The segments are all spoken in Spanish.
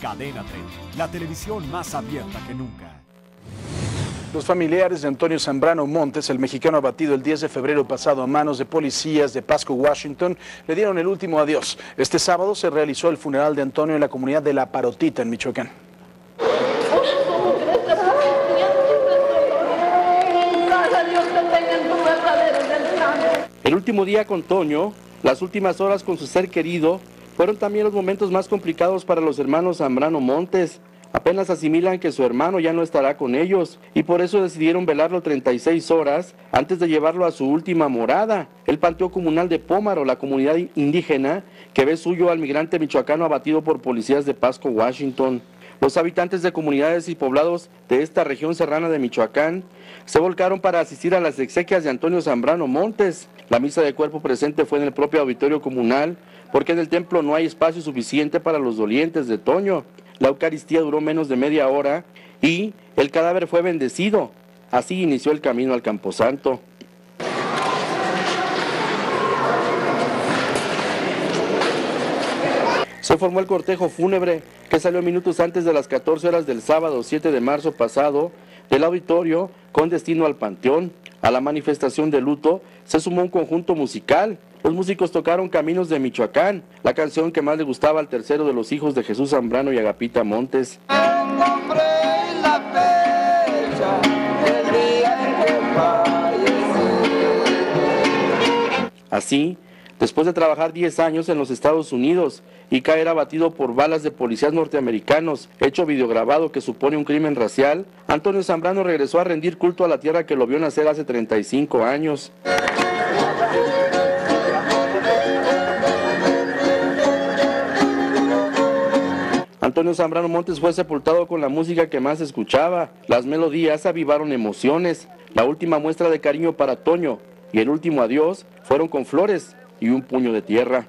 Cadena 30, la televisión más abierta que nunca. Los familiares de Antonio Zambrano Montes, el mexicano abatido el 10 de febrero pasado a manos de policías de Pasco, Washington, le dieron el último adiós. Este sábado se realizó el funeral de Antonio en la comunidad de La Parotita, en Michoacán. El último día con Toño, las últimas horas con su ser querido, fueron también los momentos más complicados para los hermanos Zambrano Montes. Apenas asimilan que su hermano ya no estará con ellos y por eso decidieron velarlo 36 horas antes de llevarlo a su última morada, el Panteón Comunal de Pómaro, la comunidad indígena que ve suyo al migrante michoacano abatido por policías de Pasco, Washington. Los habitantes de comunidades y poblados de esta región serrana de Michoacán se volcaron para asistir a las exequias de Antonio Zambrano Montes. La misa de cuerpo presente fue en el propio auditorio comunal porque en el templo no hay espacio suficiente para los dolientes de Toño. La Eucaristía duró menos de media hora y el cadáver fue bendecido. Así inició el camino al Camposanto. Se formó el cortejo fúnebre que salió minutos antes de las 14 horas del sábado 7 de marzo pasado del auditorio con destino al Panteón. A la manifestación de luto se sumó un conjunto musical. Los músicos tocaron Caminos de Michoacán, la canción que más le gustaba al tercero de los hijos de Jesús Zambrano y Agapita Montes. Así, después de trabajar 10 años en los Estados Unidos y caer abatido por balas de policías norteamericanos, hecho videograbado que supone un crimen racial, Antonio Zambrano regresó a rendir culto a la tierra que lo vio nacer hace 35 años. Antonio Zambrano Montes fue sepultado con la música que más escuchaba. Las melodías avivaron emociones. La última muestra de cariño para Toño y el último adiós fueron con flores y un puño de tierra.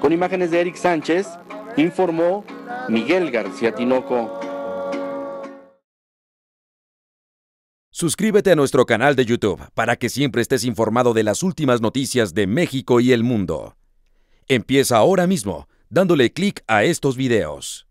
Con imágenes de Eric Sánchez, informó Miguel García Tinoco. Suscríbete a nuestro canal de YouTube para que siempre estés informado de las últimas noticias de México y el mundo. Empieza ahora mismo dándole clic a estos videos.